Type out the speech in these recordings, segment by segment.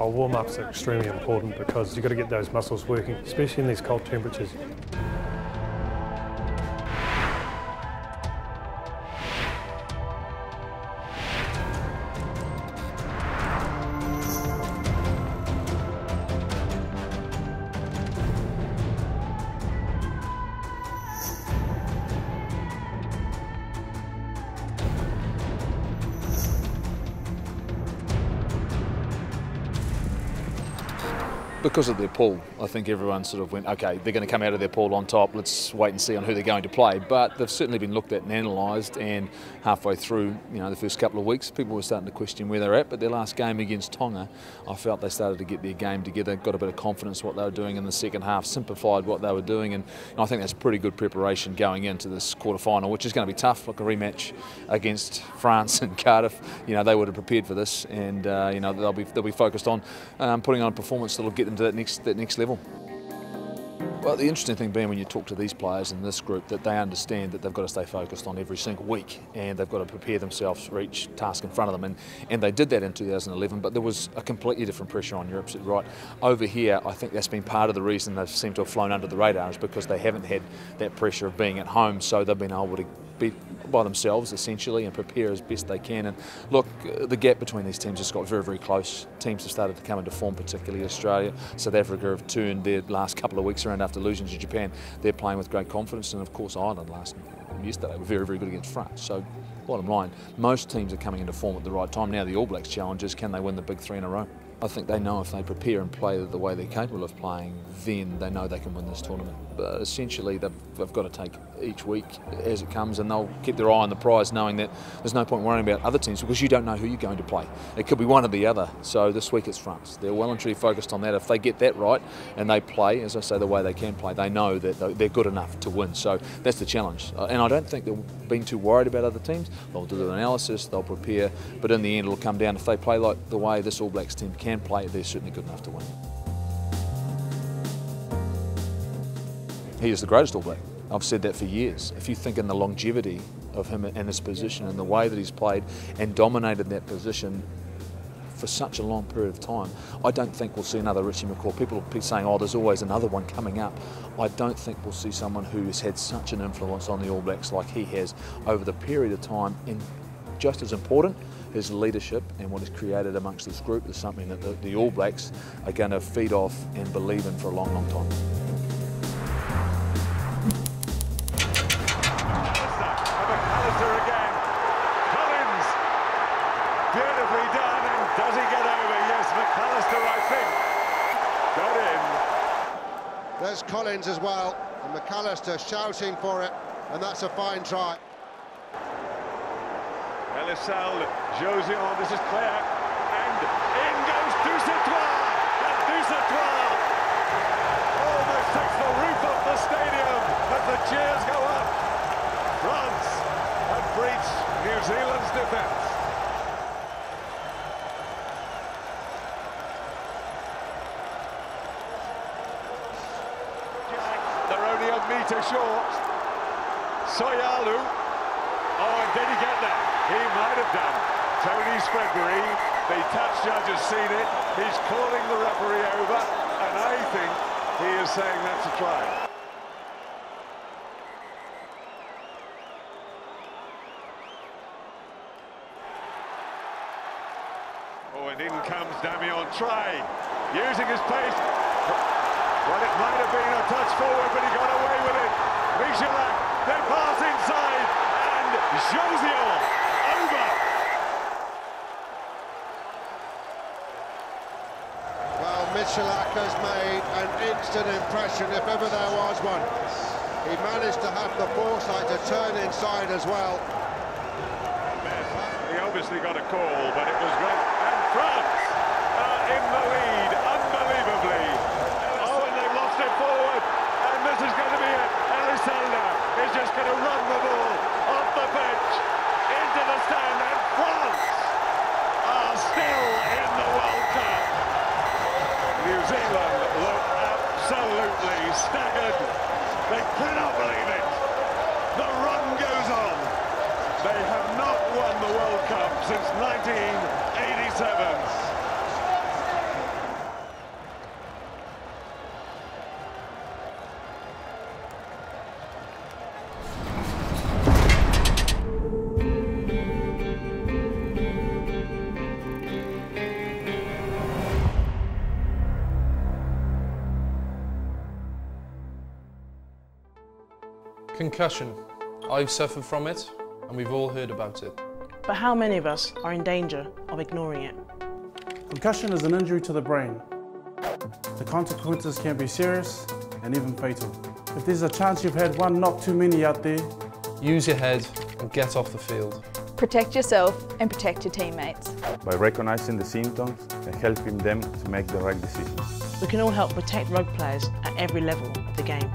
Oh, warm-ups are extremely important because you've got to get those muscles working, especially in these cold temperatures. Because of their pool, I think everyone sort of went, okay, they're going to come out of their pool on top. Let's wait and see on who they're going to play. But they've certainly been looked at and analysed. And halfway through, you know, the first couple of weeks, people were starting to question where they're at. But their last game against Tonga, I felt they started to get their game together, got a bit of confidence what they were doing in the second half, simplified what they were doing, and, I think that's pretty good preparation going into this quarter final, which is going to be tough, like a rematch against France and Cardiff. You know, they would have prepared for this, and uh, you know they'll be they'll be focused on um, putting on a performance that'll get them to that next that next level. Well, the interesting thing being when you talk to these players in this group that they understand that they've got to stay focused on every single week and they've got to prepare themselves for each task in front of them. And, and they did that in 2011, but there was a completely different pressure on Europe. Right over here, I think that's been part of the reason they've seemed to have flown under the radar is because they haven't had that pressure of being at home, so they've been able to be by themselves essentially and prepare as best they can. And look, uh, the gap between these teams has got very, very close. Teams have started to come into form, particularly Australia. South Africa have turned their last couple of weeks around after losing to Japan. They're playing with great confidence, and of course Ireland last yesterday were very, very good against France. So bottom line, most teams are coming into form at the right time. Now the All Blacks challenge is can they win the big three in a row? I think they know if they prepare and play the way they're capable of playing, then they know they can win this tournament. But essentially, they've, they've, got to take each week as it comes, and they'll keep their eye on the prize, knowing that there's no point worrying about other teams because you don't know who you're going to play. It could be one or the other. So this week it's France. They're well and truly focused on that. If they get that right and they play, as I say, the way they can play, they know that they're good enough to win. So that's the challenge. Uh, and I don't think they've been too worried about other teams. They'll do the analysis, they'll prepare, but in the end, it'll come down if they play like the way this All Blacks team can play, they're certainly good enough to win. He is the greatest All Black. I've said that for years. If you think in the longevity of him and his position and the way that he's played and dominated that position for such a long period of time, I don't think we'll see another Richie McCaw. People will be saying, oh, there's always another one coming up. I don't think we'll see someone who has had such an influence on the All Blacks like he has over the period of time. And just as important, his leadership and what he's created amongst this group is something that the, the All Blacks are going to feed off and believe in for a long, long time. There's Collins as well, and McAlister shouting for it, and that's a fine try. Elissalde, Jauzion, oh, this is Clerc, and in goes Dusautoir, and almost takes the roof off the stadium as the cheers go up. France have breached New Zealand's defence. They're only a metre short. So'oialo. Oh, and did he get that? He might have done. Tony Spreadbury, the touch judge has seen it. He's calling the referee over, and I think he is saying that's a try. Oh, and in comes Damien Traille, using his pace. Well, it might have been a touch forward, but he got away with it. Michalak, then pass inside, and Jauzion over. Well, Michalak has made an instant impression, if ever there was one. He managed to have the foresight to turn inside as well. He obviously got a call, but it was great. And France are in the lead, unbelievably Oh, and this is going to be it. Elissalde is just going to run the ball off the pitch into the stand, and France are still in the World Cup. New Zealand look staggered. They cannot believe it. The run goes on. They have not won the World Cup since 1987. Concussion. I've suffered from it, and we've all heard about it. But how many of us are in danger of ignoring it? Concussion is an injury to the brain. The consequences can be serious and even fatal. If there's a chance you've had one knock too many out there, Use your head and get off the field. Protect yourself and protect your teammates. by recognizing the symptoms and helping them to make the right decisions. We can all help protect rugby players at every level of the game.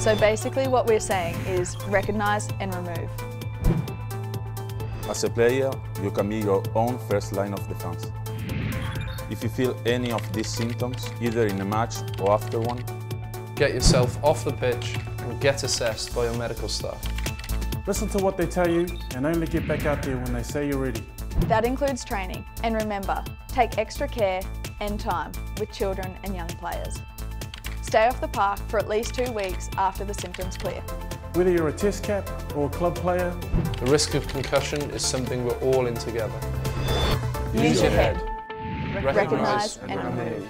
So basically what we're saying is recognise and remove. As a player, you can be your own first line of defense. If you feel any of these symptoms, either in a match or after one, Get yourself off the pitch and get assessed by your medical staff. listen to what they tell you and only get back out there when they say you're ready. That includes training. And remember, take extra care and time with children and young players. Stay off the park for at least two weeks after the symptoms clear. Whether you're a test cap or a club player, The risk of concussion is something we're all in together. Use your head. Recognise and remove.